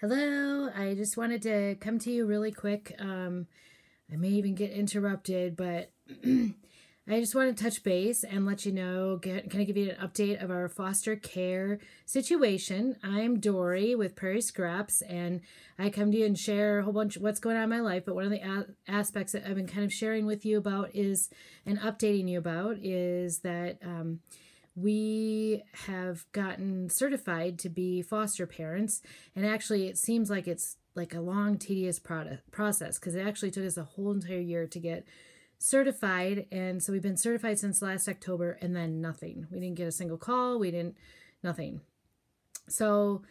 Hello, I just wanted to come to you really quick. Um, I may even get interrupted, but I just want to touch base and let you know, get, can I give you an update of our foster care situation? I'm Dory with Prairie Scraps, and I come to you and share a whole bunch of what's going on in my life. But one of the aspects that I've been kind of sharing with you about is, and updating you about, is that um, we have gotten certified to be foster parents. And actually it seems like it's like a long tedious product process because it actually took us a whole entire year to get certified. And so we've been certified since last october and then nothing. We didn't get a single call. We didn't nothing. So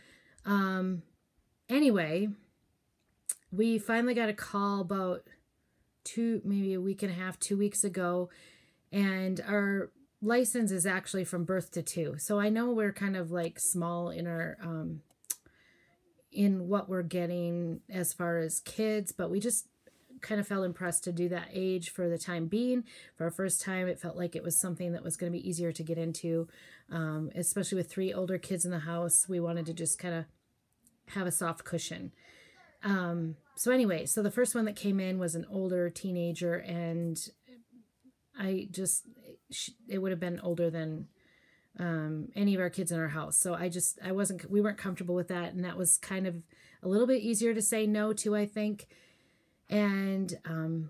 um anyway we finally got a call about two maybe a week and a half two weeks ago. And our license is actually from birth to two. So I know we're kind of like small in our um in what we're getting as far as kids, but we just kind of felt impressed to do that age for the time being. For our first time, it felt like it was something that was going to be easier to get into, um, especially with three older kids in the house. We wanted to just kind of have a soft cushion. Um, so anyway, so the first one that came in was an older teenager, and I just she, it would have been older than um, any of our kids in our house. So I just I wasn't we weren't comfortable with that, and that was kind of a little bit easier to say no to, I think. And um,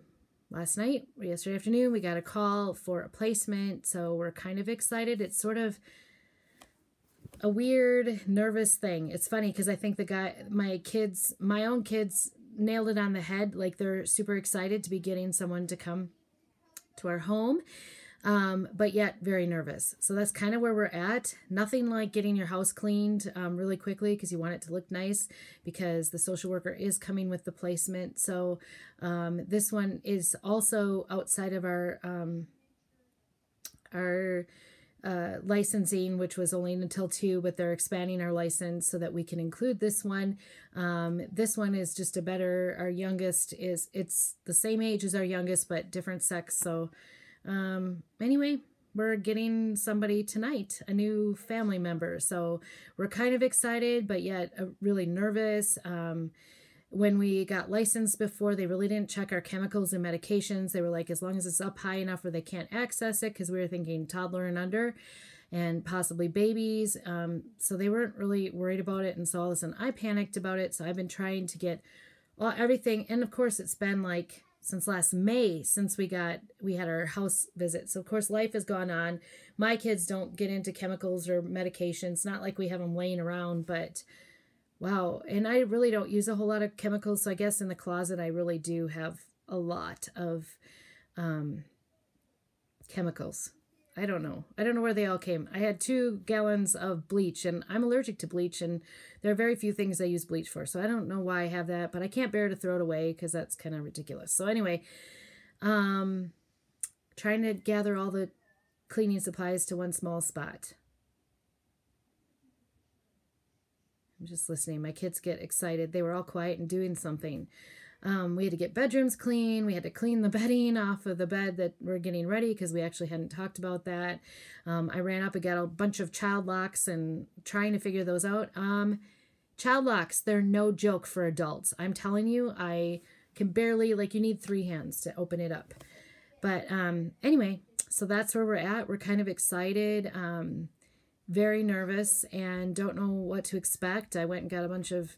last night, yesterday afternoon, we got a call for a placement, so we're kind of excited. It's sort of a weird, nervous thing. It's funny because I think the guy, my kids, my own kids, nailed it on the head. Like they're super excited to be getting someone to come to our home um, but yet very nervous. So that's kind of where we're at. Nothing like getting your house cleaned um, really quickly because you want it to look nice because the social worker is coming with the placement. So um, this one is also outside of our um, our uh, licensing, which was only until two, but they're expanding our license so that we can include this one. Um, this one is just a better. Our youngest is it's the same age as our youngest, but different sex. So um, anyway, we're getting somebody tonight, a new family member. So we're kind of excited, but yet uh, really nervous. Um, when we got licensed before, they really didn't check our chemicals and medications. They were like, as long as it's up high enough where they can't access it, because we were thinking toddler and under and possibly babies. Um, so they weren't really worried about it. And so all of a sudden I panicked about it. So I've been trying to get well, everything. And of course, it's been like since last May since we got we had our house visit. So of course life has gone on. My kids don't get into chemicals or medications. Not like we have them laying around, but wow. And I really don't use a whole lot of chemicals. So I guess in the closet I really do have a lot of um, chemicals. I don't know. I don't know where they all came. I had two gallons of bleach, and I'm allergic to bleach, and there are very few things I use bleach for. So I don't know why I have that, but I can't bear to throw it away because that's kind of ridiculous. So anyway, um, trying to gather all the cleaning supplies to one small spot. I'm just listening. My kids get excited. They were all quiet and doing something. Um, we had to get bedrooms clean. We had to clean the bedding off of the bed that we're getting ready because we actually hadn't talked about that. Um, I ran up and got a bunch of child locks and trying to figure those out. Um, child locks, they're no joke for adults. I'm telling you, I can barely, like, you need three hands to open it up. But um, anyway, so that's where we're at. We're kind of excited, um, very nervous, and don't know what to expect. I went and got a bunch of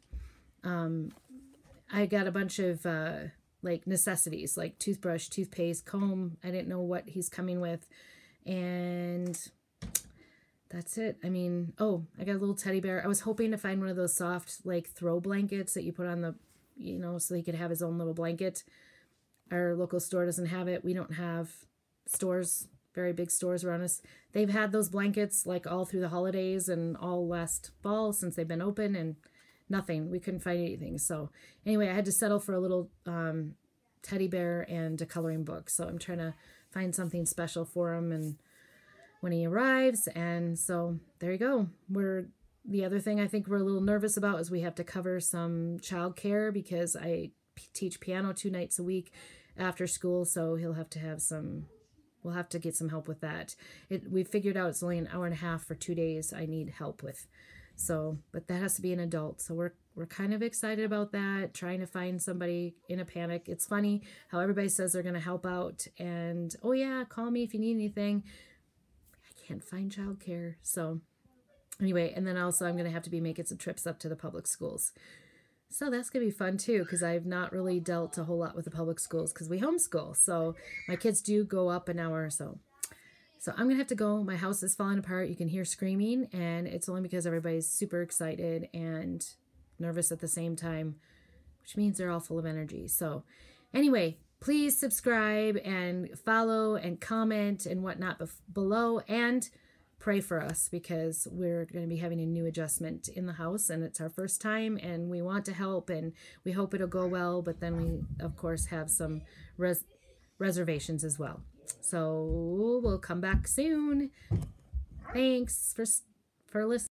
um, I got a bunch of uh, like necessities like toothbrush, toothpaste, comb. I didn't know what he's coming with. And that's it. I mean, oh, I got a little teddy bear. I was hoping to find one of those soft like throw blankets that you put on the, you know, so he could have his own little blanket. Our local store doesn't have it. We don't have stores, very big stores around us. They've had those blankets like all through the holidays and all last fall since they've been open and nothing. We couldn't find anything. So anyway, I had to settle for a little um, teddy bear and a coloring book. So I'm trying to find something special for him and when he arrives. And so there you go. We're the other thing I think we're a little nervous about is we have to cover some childcare because I teach piano two nights a week after school. So he'll have to have some. We'll have to get some help with that. It we figured out it's only an hour and a half for two days. I need help with So, but that has to be an adult. So we're we're kind of excited about that, trying to find somebody in a panic. It's funny how everybody says they're going to help out and oh yeah, call me if you need anything. I can't find childcare. So anyway, and then also I'm going to have to be making some trips up to the public schools. So that's going to be fun too because I've not really dealt a whole lot with the public schools because we homeschool. So my kids do go up an hour or so. So I'm going to have to go. My house is falling apart. You can hear screaming, and it's only because everybody's super excited and nervous at the same time, which means they're all full of energy. So, anyway, please subscribe and follow and comment and whatnot below and pray for us because we're going to be having a new adjustment in the house and it's our first time and we want to help and we hope it'll go well but then we of course have some res- reservations as well so we'll come back soon. Thanks for for listening.